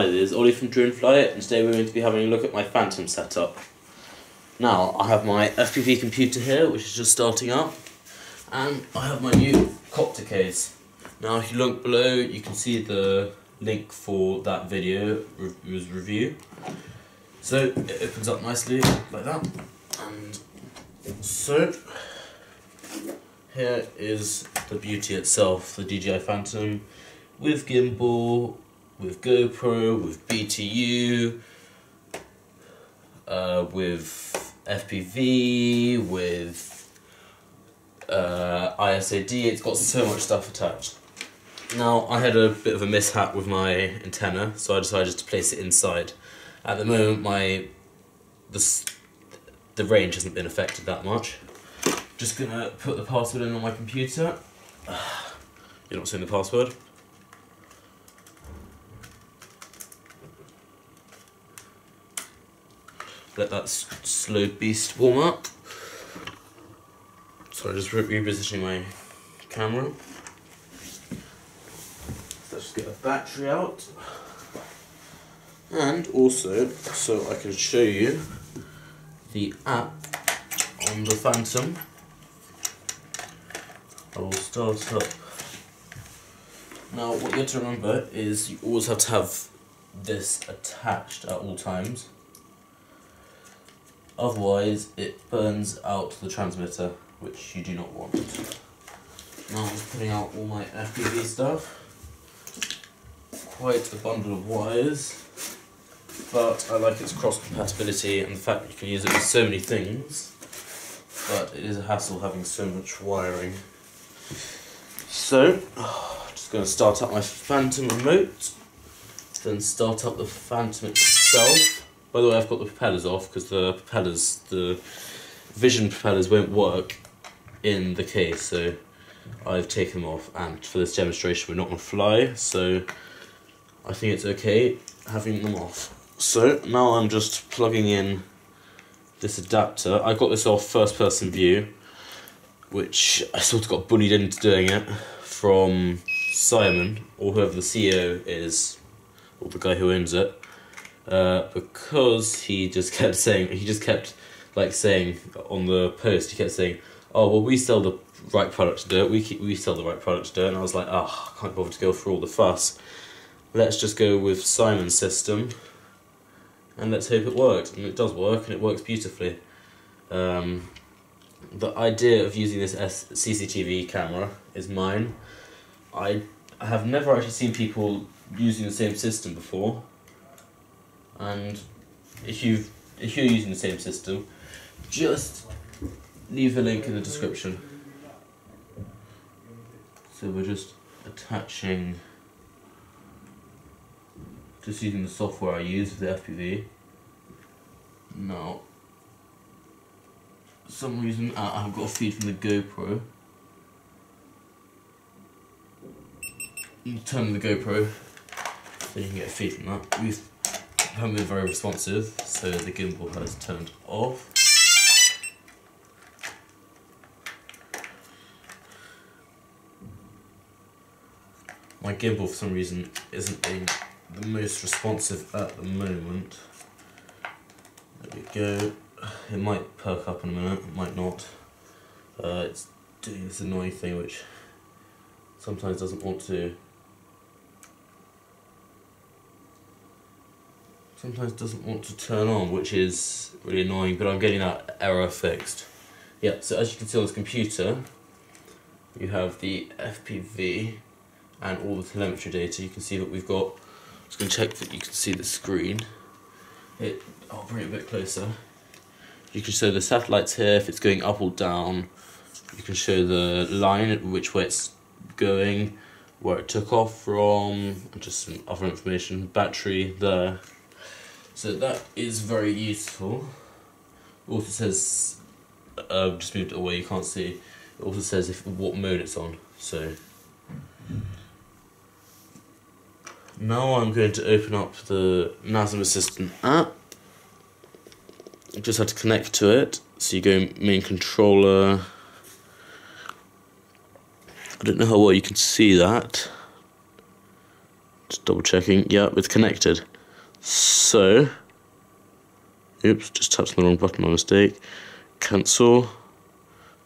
Hi, this is Ollie from Dronefly, and today we're going to be having a look at my Phantom setup. Now, I have my FPV computer here, which is just starting up, and I have my new copter case. Now, if you look below, you can see the link for that video re review. So, it opens up nicely like that, and so, here is the beauty itself, the DJI Phantom, with gimbal, with GoPro, with BTU, uh, with FPV, with uh, iOSD. It's got so much stuff attached. Now, I had a bit of a mishap with my antenna, so I decided to place it inside. At the moment, my the, the range hasn't been affected that much. Just gonna put the password in on my computer. You're not seeing the password? Let that slow beast warm up. So I'm just repositioning my camera. Let's get a battery out. And also, so I can show you the app on the Phantom. I will start up. Now, what you have to remember is you always have to have this attached at all times otherwise it burns out the transmitter which you do not want. Now I'm putting out all my FPV stuff, quite a bundle of wires, but I like its cross compatibility and the fact that you can use it with so many things, but it is a hassle having so much wiring. So, just going to start up my Phantom remote, then start up the Phantom itself. By the way, I've got the propellers off because the propellers, the vision propellers won't work in the case, so I've taken them off. And for this demonstration, we're not going to fly, so I think it's okay having them off. So now I'm just plugging in this adapter. I got this off first person view, which I sort of got bullied into doing it from Simon, or whoever the CEO is, or the guy who owns it. Uh, because he just kept saying he just kept like saying on the post he kept saying oh well we sell the right product to do it we keep, we sell the right product to do it and I was like oh I can't bother to go through all the fuss. Let's just go with Simon's system and let's hope it works. And it does work and it works beautifully. Um, the idea of using this CCTV camera is mine. I have never actually seen people using the same system before and if you if you're using the same system, just leave a link in the description. So we're just attaching, just using the software I use for the FPV. Now, for some reason uh, I've got a feed from the GoPro. You turn the GoPro, so you can get a feed from that. We've haven't been very responsive, so the gimbal has turned off. My gimbal for some reason isn't being the most responsive at the moment. There we go. It might perk up in a minute, it might not. Uh, it's doing this annoying thing which sometimes doesn't want to sometimes doesn't want to turn on, which is really annoying, but I'm getting that error fixed. Yeah, so as you can see on this computer, you have the FPV and all the telemetry data. You can see that we've got, I'm just going to check that you can see the screen. It, I'll bring it a bit closer. You can show the satellites here, if it's going up or down. You can show the line, which way it's going, where it took off from, just some other information, battery there. So that is very useful. Also says, uh, just moved it away, you can't see. It also says if what mode it's on. So now I'm going to open up the NAZA-M Assistant app. Just have to connect to it. So you go main controller. I don't know how well you can see that. Just double checking. Yep, it's connected. So, oops, just on the wrong button, my mistake. Cancel.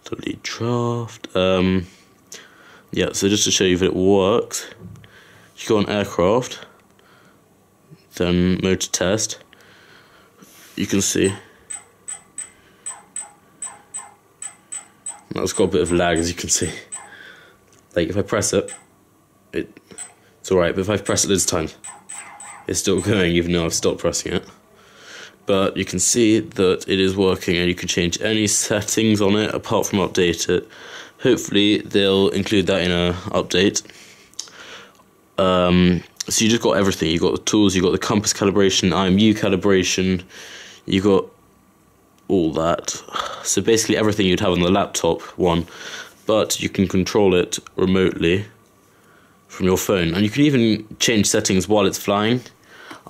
Delete draft. Um, yeah, so just to show you that it works, you go on aircraft, then motor test. You can see That's got a bit of lag as you can see. Like if I press it, it it's alright, but if I press it this time, it's still going even though I've stopped pressing it. But you can see that it is working and you can change any settings on it apart from update it. Hopefully they'll include that in a update. Um, so you just got everything. You got the tools, you got the compass calibration, IMU calibration, you got all that. So basically everything you'd have on the laptop one, but you can control it remotely from your phone. And you can even change settings while it's flying.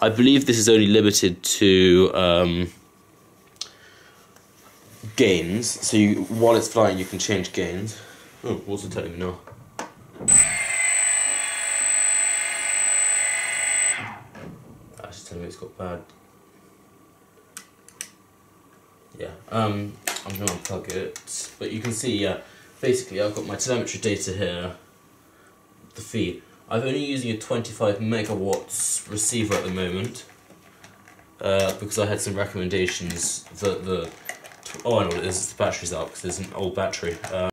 I believe this is only limited to um, gains. So you, while it's flying, you can change gains. Oh, what's it telling me now? That's telling me it's got bad yeah, um, I'm to unplug it, but you can see, yeah, basically I've got my telemetry data here, the feed. I'm only using a 25 megawatts receiver at the moment, uh, because I had some recommendations that the, oh I know what it is, the battery's up, because there's an old battery. Um,